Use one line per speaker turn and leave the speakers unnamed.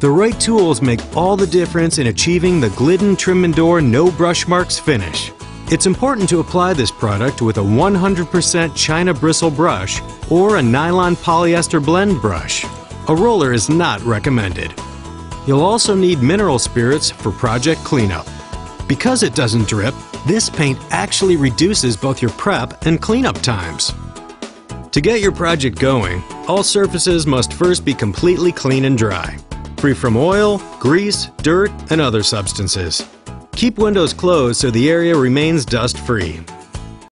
The right tools make all the difference in achieving the Glidden Trim and Door No Brush Marks finish. It's important to apply this product with a 100% China bristle brush or a nylon polyester blend brush. A roller is not recommended. You'll also need mineral spirits for project cleanup. Because it doesn't drip, this paint actually reduces both your prep and cleanup times. To get your project going, all surfaces must first be completely clean and dry, free from oil, grease, dirt, and other substances. Keep windows closed so the area remains dust free